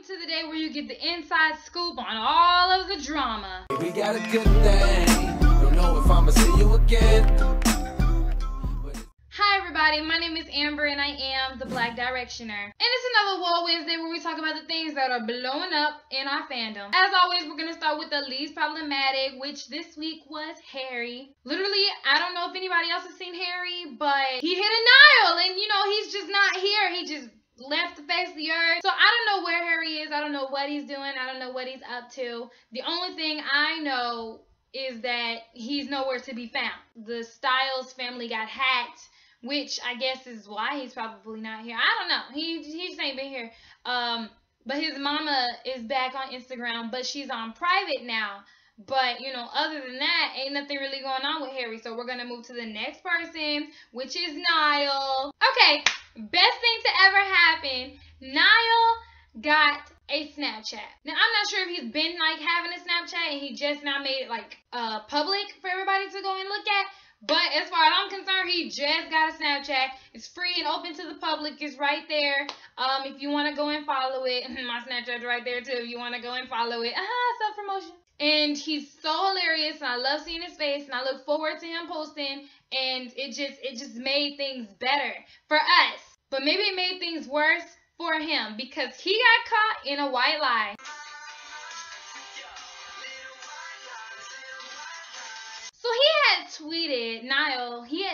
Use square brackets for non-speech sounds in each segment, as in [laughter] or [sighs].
welcome to the day where you get the inside scoop on all of the drama. We got a good thing. Don't know if I'ma see you again. Hi everybody, my name is Amber and I am the Black Directioner. And it's another Woah Wednesday where we talk about the things that are blowing up in our fandom. As always, we're gonna start with the least problematic, which this week was Harry. Literally, I don't know if anybody else has seen Harry, but he hit a Niall and you know, he's just not here. He just left the face of the earth. So I don't know where Harry is. I don't know what he's doing. I don't know what he's up to. The only thing I know is that he's nowhere to be found. The Styles family got hacked, which I guess is why he's probably not here. I don't know. He he just ain't been here. Um, but his mama is back on Instagram, but she's on private now. But you know, other than that, ain't nothing really going on with Harry. So we're gonna move to the next person, which is Niall. Okay, best thing to ever happen. Niall got a Snapchat. Now I'm not sure if he's been like having a Snapchat and he just now made it like uh public for everybody to go and look at. But as far as I'm concerned, he just got a Snapchat. It's free and open to the public. It's right there. Um, if you want to go and follow it, [laughs] my Snapchat's right there too. If you want to go and follow it, [laughs] uh-huh, self promotion. And he's so hilarious, and I love seeing his face, and I look forward to him posting. And it just it just made things better for us, but maybe it made things worse for him because he got caught in a white lie. So he had tweeted, he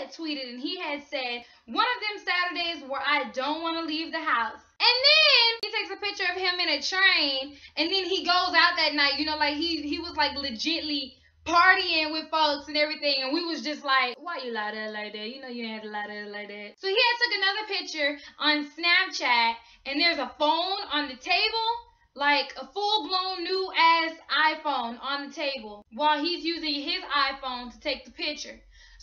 had tweeted and he had said, one of them Saturdays where I don't want to leave the house. And then he takes a picture of him in a train and then he goes out that night, you know, like he he was like legitly partying with folks and everything and we was just like why you lie to like that? You know you had to lie to like that. So he had took another picture on snapchat and there's a phone on the table like a full-blown new ass iphone on the table while he's using his iphone to take the picture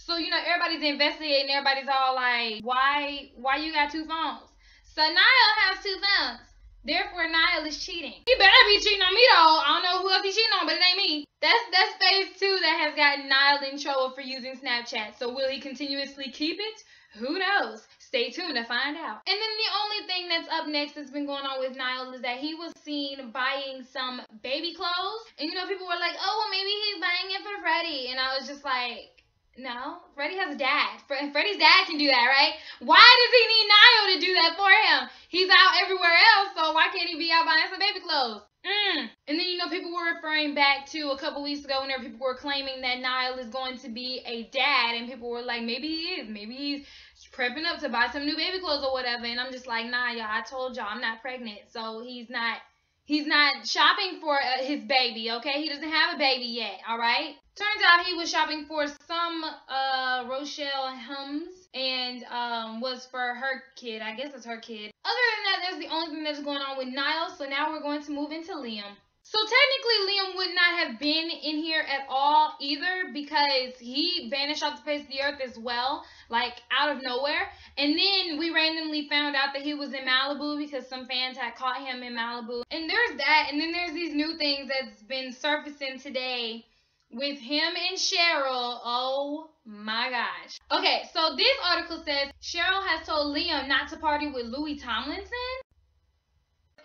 so you know everybody's investigating everybody's all like why why you got two phones so niall has two phones Therefore, Niall is cheating. He better be cheating on me though. I don't know who else he's cheating on, but it ain't me. That's that's phase two that has gotten Niall in trouble for using Snapchat. So will he continuously keep it? Who knows? Stay tuned to find out. And then the only thing that's up next that's been going on with Niall is that he was seen buying some baby clothes. And you know, people were like, oh, well, maybe he's buying it for Freddie. And I was just like, no, Freddie has a dad. Freddie's dad can do that, right? Why does he need Niall to do that for him? He's out everywhere else, so why can't he be out buying some baby clothes? Mm. And then, you know, people were referring back to a couple weeks ago whenever people were claiming that Niall is going to be a dad, and people were like, maybe he is. Maybe he's prepping up to buy some new baby clothes or whatever. And I'm just like, nah, y'all, I told y'all I'm not pregnant, so he's not. He's not shopping for uh, his baby, okay? He doesn't have a baby yet, all right? Turns out he was shopping for some uh, Rochelle Humes and um, was for her kid. I guess it's her kid. Other than that, that's the only thing that's going on with Niall. So now we're going to move into Liam. So technically, Liam would not have been in here at all either because he vanished off the face of the earth as well, like out of nowhere. And then we randomly found out that he was in Malibu because some fans had caught him in Malibu. And there's that. And then there's these new things that's been surfacing today with him and Cheryl. Oh my gosh. Okay, so this article says Cheryl has told Liam not to party with Louis Tomlinson.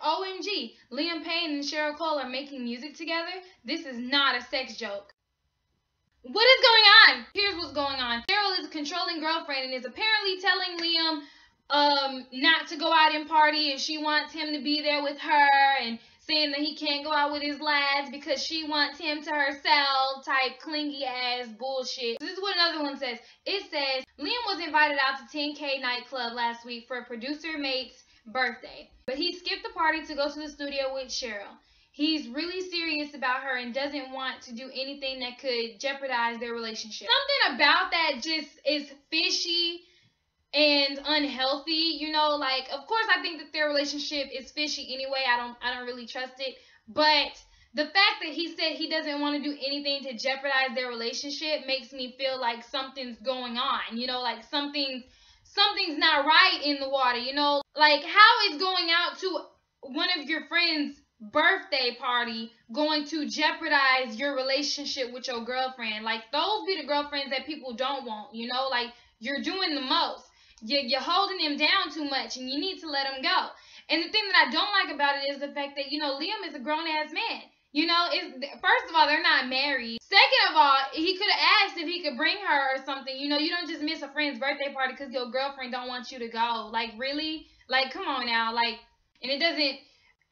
OMG, Liam Payne and Cheryl Cole are making music together. This is not a sex joke. What is going on? Here's what's going on. Cheryl is a controlling girlfriend and is apparently telling Liam um not to go out and party and she wants him to be there with her and saying that he can't go out with his lads because she wants him to herself type clingy ass bullshit. This is what another one says. It says Liam was invited out to 10K nightclub last week for a producer mate's birthday, but he skipped the party to go to the studio with Cheryl. He's really serious about her and doesn't want to do anything that could jeopardize their relationship. Something about that just is fishy and unhealthy you know like of course i think that their relationship is fishy anyway. I don't i don't really trust it. But the fact that he said he doesn't want to do anything to jeopardize their relationship makes me feel like something's going on you know like something's something's not right in the water you know? Like how is going out to one of your friends birthday party going to jeopardize your relationship with your girlfriend? Like those be the girlfriends that people don't want you know? Like you're doing the most you're, holding him down too much and you need to let him go. And the thing that I don't like about it is the fact that, you know, Liam is a grown ass man. You know, it's first of all, they're not married. Second of all, he could have asked if he could bring her or something. You know, you don't just miss a friend's birthday party because your girlfriend don't want you to go. Like, really? Like, come on now. Like, and it doesn't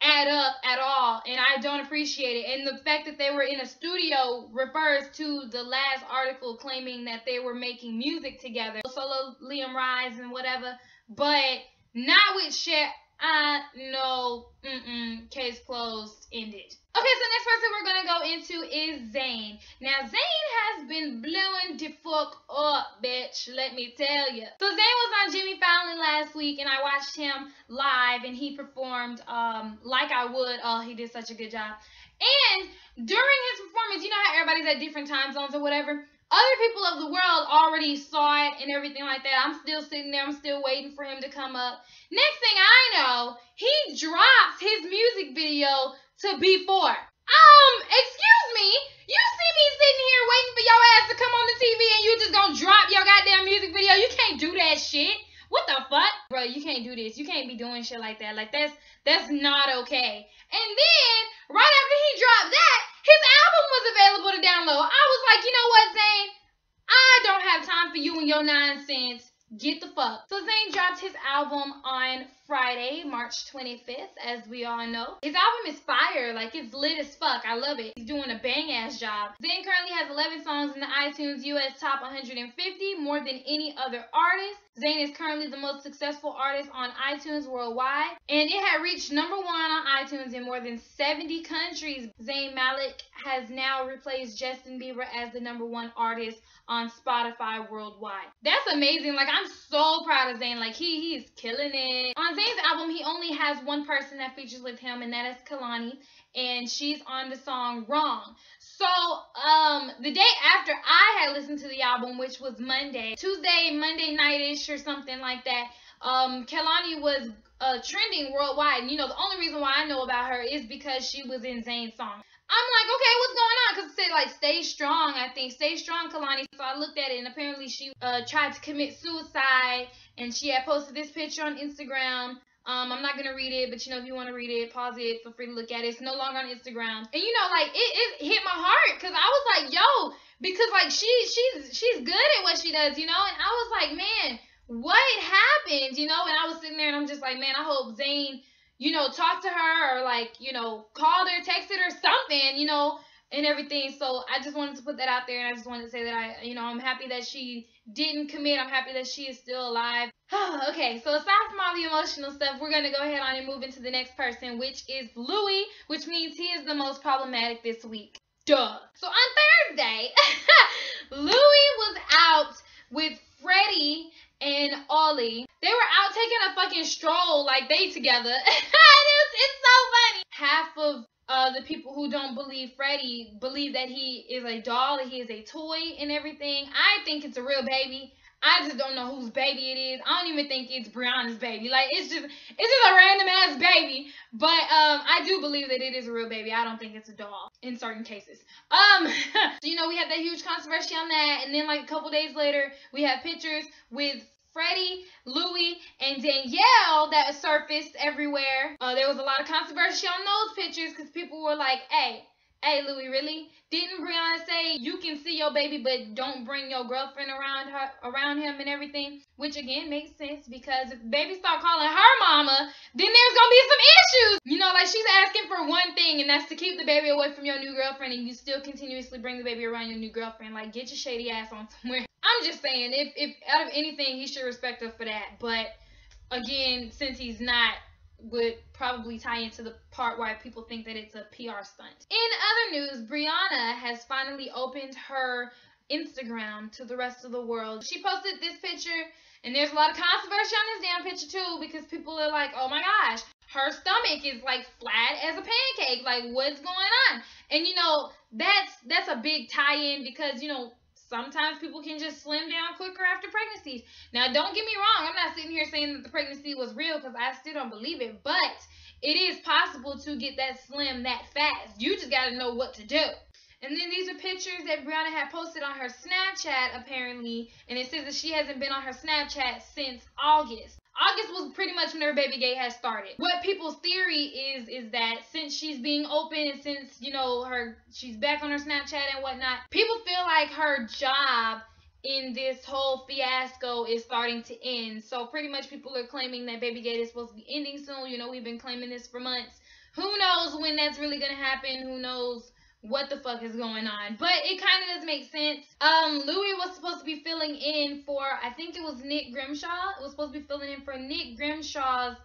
add up at all, and I don't appreciate it. And the fact that they were in a studio refers to the last article claiming that they were making music together, solo Liam Rise and whatever, but not with Cher. Uh, no, mm-mm, case closed, ended. Okay, so next person we're gonna go into is Zayn. Now Zayn has been blowing the fuck up, bitch. Let me tell you. So Zayn was on Jimmy Fallon last week, and I watched him live, and he performed um like I would. Oh, he did such a good job. And during his performance, you know how everybody's at different time zones or whatever. Other people of the world already saw it and everything like that. I'm still sitting there. I'm still waiting for him to come up. Next thing I know, he drops his music video to B4. Um, excuse me. You see me sitting here waiting for your ass to come on the TV and you just gonna drop your goddamn music video. You can't do that shit. What the fuck? Bro, you can't do this. You can't be doing shit like that. Like that's that's not okay. And then right after he dropped that, his album was available to download. I was like, you know what, Zayn? I don't have time for you and your nonsense. Get the fuck. So Zayn dropped his album on Friday, March 25th, as we all know. His album is fire, like it's lit as fuck. I love it. He's doing a bang ass job. Zayn currently has 11 songs in the iTunes US Top 150, more than any other artist. Zayn is currently the most successful artist on iTunes worldwide, and it had reached number one on iTunes in more than 70 countries. Zayn Malik has now replaced Justin Bieber as the number one artist on Spotify worldwide. That's amazing. Like I'm so proud of Zayn. Like he he's killing it. On Zayn's album, he only has one person that features with him, and that is Kehlani, and she's on the song Wrong. So, um, the day after I had listened to the album, which was Monday, Tuesday, Monday nightish or something like that, um, Kehlani was uh, trending worldwide. And you know, the only reason why I know about her is because she was in Zayn's song. I'm like, okay, what's going on? Because it said, like, stay strong, I think. Stay strong, Kehlani. So I looked at it, and apparently she uh, tried to commit suicide, and she had posted this picture on Instagram. Um, I'm not gonna read it, but you know, if you want to read it, pause it. Feel free to look at it. It's no longer on Instagram. And you know, like it, it hit my heart because I was like, yo, because like she she's she's good at what she does, you know. And I was like, man, what happened, you know? And I was sitting there and I'm just like, man, I hope Zayn, you know, talked to her or like, you know, called her, texted her something, you know, and everything. So I just wanted to put that out there and I just wanted to say that I, you know, I'm happy that she didn't commit. I'm happy that she is still alive. [sighs] okay, so aside from all the emotional stuff, we're gonna go ahead on and move into the next person, which is Louis, which means he is the most problematic this week. Duh. So on Thursday, [laughs] Louis was out with Freddie and Ollie. They were out taking a fucking stroll like they together. [laughs] it's, it's so funny. Half of uh, the people who don't believe Freddie believe that he is a doll, that he is a toy and everything. I think it's a real baby. I just don't know whose baby it is. I don't even think it's Briana's baby. Like it's just it's just a random ass baby. But um I do believe that it is a real baby. I don't think it's a doll in certain cases. Um [laughs] so you know we had that huge controversy on that and then like a couple days later we have pictures with Freddie, Louis, and Danielle that surfaced everywhere. Uh, there was a lot of controversy on those pictures because people were like, hey, Hey, Louis, really? Didn't Briana say you can see your baby, but don't bring your girlfriend around her, around him, and everything? Which again makes sense because if baby start calling her mama, then there's gonna be some issues. You know, like she's asking for one thing, and that's to keep the baby away from your new girlfriend, and you still continuously bring the baby around your new girlfriend. Like, get your shady ass on somewhere. [laughs] I'm just saying, if if out of anything, he should respect her for that. But again, since he's not would probably tie into the part why people think that it's a PR stunt. In other news, Briana has finally opened her Instagram to the rest of the world. She posted this picture, and there's a lot of controversy on this damn picture too because people are like, oh my gosh, her stomach is like flat as a pancake. Like, what's going on? And you know, that's that's a big tie-in because you know sometimes people can just slim down quicker after pregnancies. Now, don't get me wrong. I'm not sitting here saying that the pregnancy was real because I still don't believe it. But it is possible to get that slim that fast. You just got to know what to do. And then these are pictures that Briana had posted on her Snapchat, apparently. And it says that she hasn't been on her Snapchat since August. August was pretty much whenever Baby Gate has started. What people's theory is is that since she's being open and since you know her she's back on her Snapchat and whatnot, people feel like her job in this whole fiasco is starting to end. So pretty much people are claiming that Baby Gate is supposed to be ending soon. You know, we've been claiming this for months. Who knows when that's really gonna happen? Who knows what the fuck is going on? But it kind of does make sense. Um, Louis was supposed to be filling in for I think it was Nick Grimshaw. It was supposed to be filling in for Nick Grimshaw's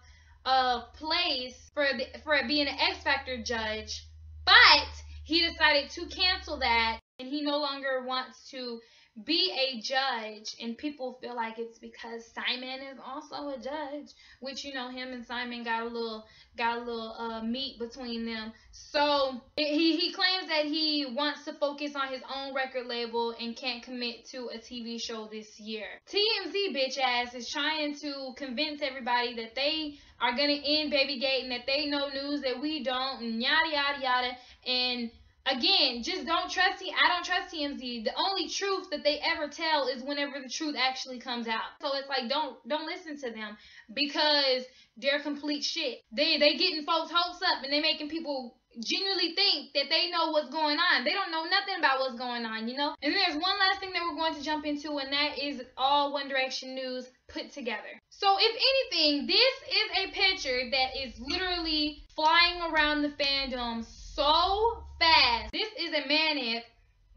uh place for the, for being an X Factor judge, but he decided to cancel that and he no longer wants to be a judge and people feel like it's because Simon is also a judge which you know him and Simon got a little got a little uh, meat between them. So he he claims that he wants to focus on his own record label and can't commit to a TV show this year. TMZ bitch ass is trying to convince everybody that they are gonna end Baby Gate and that they know news that we don't and yada yada yada and Again, just don't trust him. I don't trust TMZ. The only truth that they ever tell is whenever the truth actually comes out. So it's like don't don't listen to them because they're complete shit. They they getting folks hopes up and they making people genuinely think that they know what's going on. They don't know nothing about what's going on, you know? And there's one last thing that we're going to jump into, and that is all One Direction news put together. So, if anything, this is a picture that is literally flying around the fandom so fast. This is a man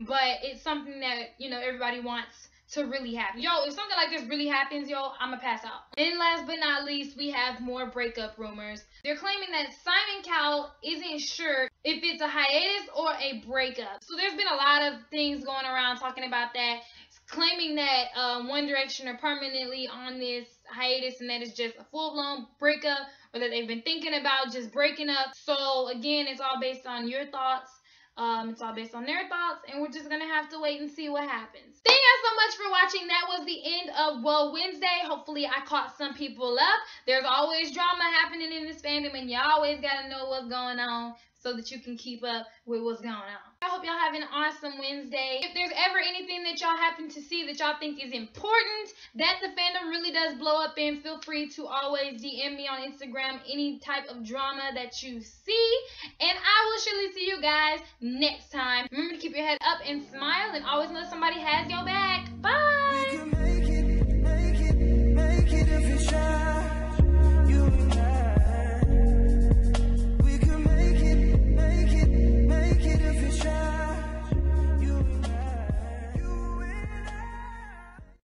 but it's something that, you know, everybody wants to really happen. Yo, if something like this really happens, yo, I'ma pass out. And last but not least, we have more breakup rumors. They're claiming that Simon Cowell isn't sure if it's a hiatus or a breakup. So there's been a lot of things going around talking about that, claiming that um, One Direction are permanently on this hiatus and that it's just a full-blown breakup or that they've been thinking about just breaking up. So again, it's all based on your thoughts. Um, it's all based on their thoughts, and we're just gonna have to wait and see what happens. Thank you guys so much for watching. That was the end of Woah Wednesday. Hopefully, I caught some people up. There's always drama happening in this fandom, and you always gotta know what's going on so that you can keep up with what's going on. I hope y'all have an awesome Wednesday. If there's ever anything that y'all happen to see that y'all think is important that the fandom really does blow up in, feel free to always DM me on Instagram any type of drama that you see. And I will surely see you guys next time. Remember to keep your head up and smile and always know somebody has your back. Bye!